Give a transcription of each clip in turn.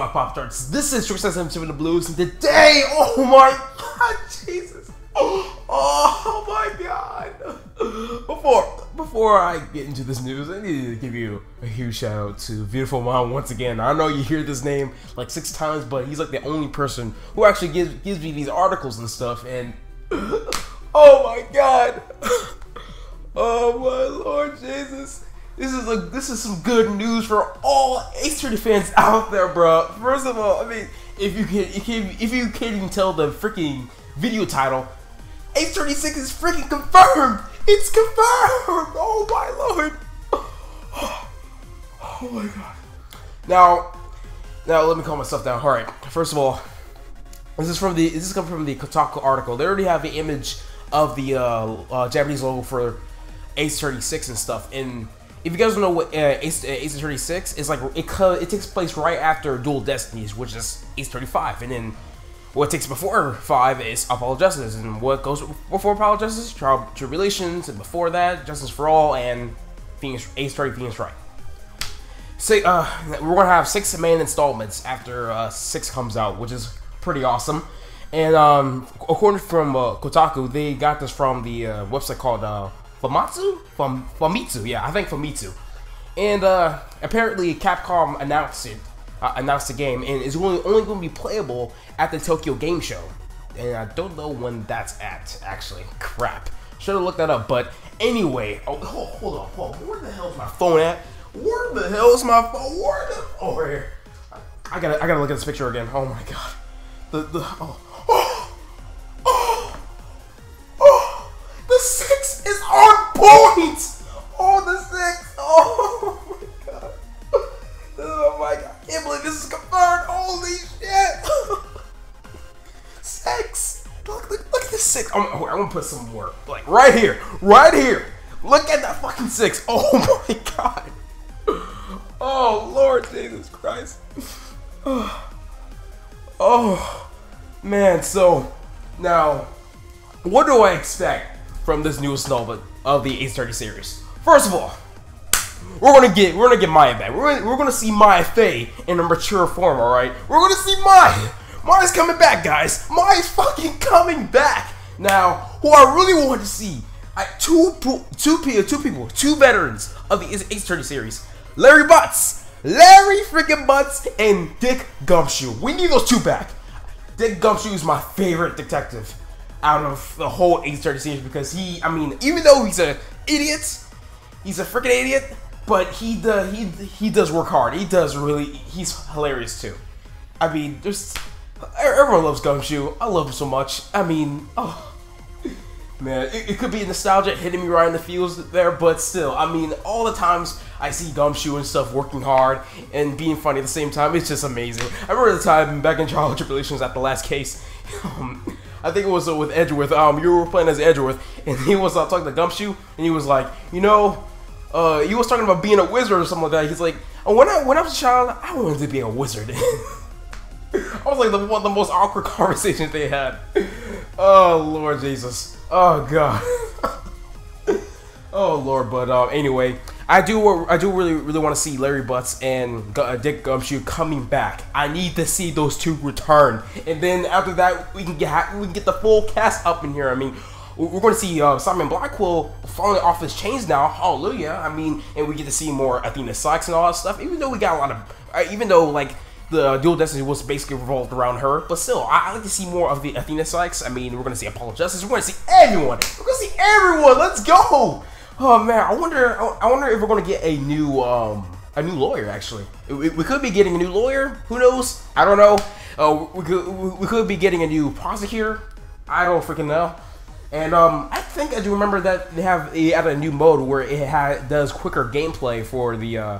My pop starts? This is Triple Seven the Blues, and today, oh my god, Jesus, oh, oh my god. Before before I get into this news, I need to give you a huge shout out to Beautiful Mom once again. I know you hear this name like six times, but he's like the only person who actually gives gives me these articles and stuff. And oh my god, oh my Lord Jesus. This is a this is some good news for all Ace Attorney fans out there, bro. First of all, I mean, if you can, if you, if you can't even tell the freaking video title, Ace Attorney Six is freaking confirmed. It's confirmed. Oh my lord. Oh my god. Now, now let me calm myself down. All right. First of all, this is from the this is coming from the Kotaku article. They already have the image of the uh, uh, Japanese logo for Ace Attorney 6 and stuff. And if you guys don't know what uh, Ace, uh, Ace Attorney 6 is like, it it takes place right after Dual Destinies, which is Ace Attorney 5, and then what takes before five is Apollo Justice, and what goes before Apollo Justice, Trial Tribulations, and before that, Justice for All, and Phoenix Ace Attorney Phoenix Wright. Say, uh, we're gonna have six main installments after uh, six comes out, which is pretty awesome. And um, according from uh, Kotaku, they got this from the uh, website called uh, Famitsu? Fam Famitsu, yeah, I think Famitsu. And uh, apparently Capcom announced it, uh, announced the game, and it's only, only going to be playable at the Tokyo Game Show. And I don't know when that's at, actually. Crap. Should have looked that up, but anyway. Oh, hold, on, hold on. Where the hell is my phone at? Where the hell is my phone? Where the... Oh, here. I gotta, I gotta look at this picture again. Oh my god. The, the, oh. Oh! Oh! Oh! The six is on point! Oh, the six! Oh my god! Oh my god! I can't believe this is confirmed! Holy shit! six! Look, look, look at this six! I'm, I'm gonna put some more. Like, right here! Right here! Look at that fucking six! Oh my god! Oh, Lord Jesus Christ! Oh, man. So, now, what do I expect from this new novel of the Ace Attorney series? First of all, we're gonna get we're gonna get Maya back. We're gonna, we're gonna see Maya Fey in a mature form. All right, we're gonna see Maya. Maya's coming back, guys. Maya's fucking coming back. Now, who I really want to see, I, two two people, two people, two veterans of the Ace Attorney series, Larry Butts, Larry freaking Butts, and Dick Gumshoe. We need those two back. Dick Gumshoe is my favorite detective out of the whole Ace Attorney series because he, I mean, even though he's a idiot, he's a freaking idiot, but he does he he does work hard. He does really. He's hilarious too. I mean, there's everyone loves Gumshoe. I love him so much. I mean, oh man, it, it, could be nostalgia hitting me right in the feels there, but still, I mean, all the times I see Gumshoe and stuff working hard and being funny at the same time, it's just amazing. I remember the time back in Trial Tribulations at the last case. Um, I think it was with Edgeworth. Um, you were playing as Edgeworth, and he was uh, talking to Gumshoe, and he was like, you know, uh, he was talking about being a wizard or something like that. He's like, oh, when I when I was a child, I wanted to be a wizard. I was like the one of the most awkward conversations they had. Oh Lord Jesus. Oh God. oh Lord. But um, anyway, I do I do really really want to see Larry Butts and uh, Dick Gumshoe coming back. I need to see those two return, and then after that we can get we can get the full cast up in here. I mean. We're going to see uh, Simon Blackquill falling off his chains now. Hallelujah! I mean, and we get to see more Athena Cykes and all that stuff. Even though we got a lot of, uh, even though like the Dual Destiny was basically revolved around her. But still, I, I, like to see more of the Athena Cykes. I mean, we're gonna see Apollo Justice. We're gonna see everyone. We're gonna see everyone. Let's go. Oh man, I wonder. I wonder if we're gonna get a new um a new lawyer. Actually, we, we could be getting a new lawyer. Who knows? I don't know. Uh, we could we could be getting a new prosecutor. I don't freaking know. And um, I think I do remember that they have they added a new mode where it ha- does quicker gameplay for the uh,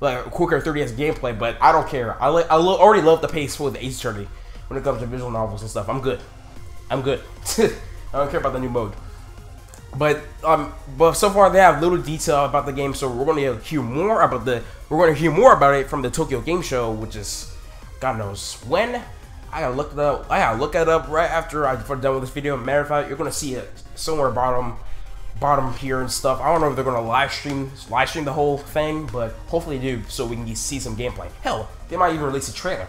like quicker 30s gameplay, but I don't care. I I lo already love the pace for the Ace Attorney when it comes to visual novels and stuff. I'm good. I'm good. I don't care about the new mode. But um, but so far they have little detail about the game, so we're going to hear more about the we're going to hear more about it from the Tokyo Game Show, which is God knows when. I gotta look it up. I gotta look it up right after I'm done with this video. Matter of fact, you're gonna see it somewhere bottom bottom here and stuff. I don't know if they're gonna live stream live stream the whole thing, but hopefully they do so we can see some gameplay. Hell, they might even release a trailer.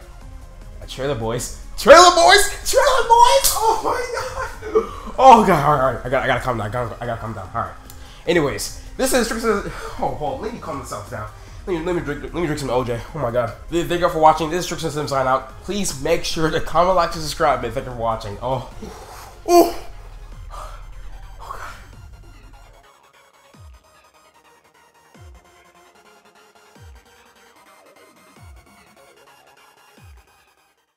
A trailer, boys. Trailer boys! Trailer boys! Oh my god! Oh god, alright, alright. I gotta, I gotta calm down. I gotta, I gotta calm down. Alright. Anyways, this is Strickland. Oh, hold. Let me calm myself down. Let me, let me drink. Let me drink some OJ. Oh my god. Thank you for watching. This is Strickland Sim sign out. Please make sure to comment, like, and subscribe. Man, thank you for watching. Oh. Ooh.